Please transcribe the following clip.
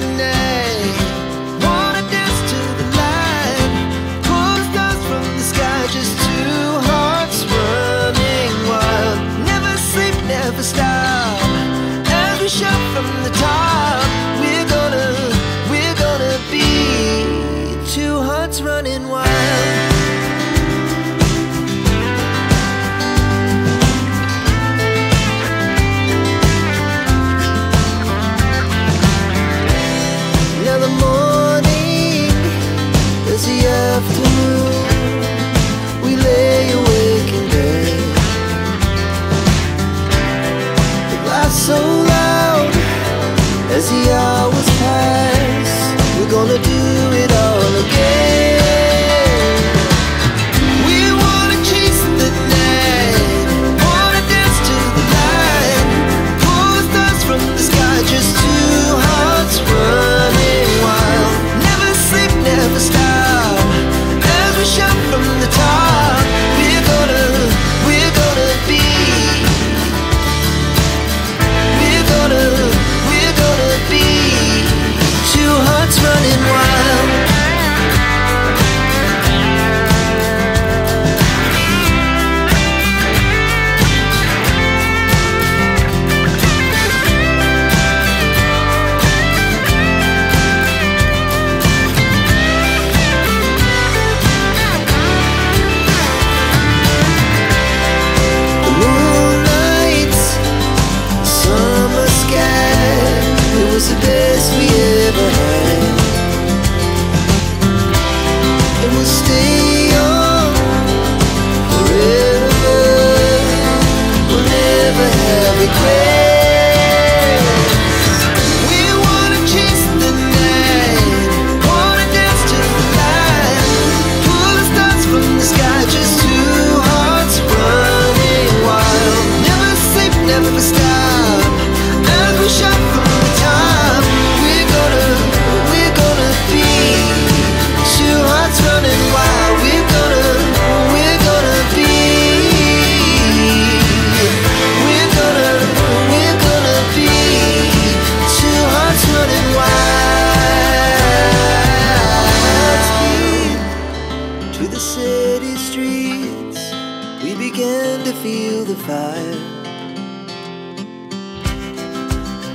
The so loud as the hours running wild. Never stop. From the top, we're gonna, we're gonna be two hearts running wild. We're gonna, we're gonna be. We're gonna, we're gonna be two hearts running wild. To the city streets, we began to feel the fire.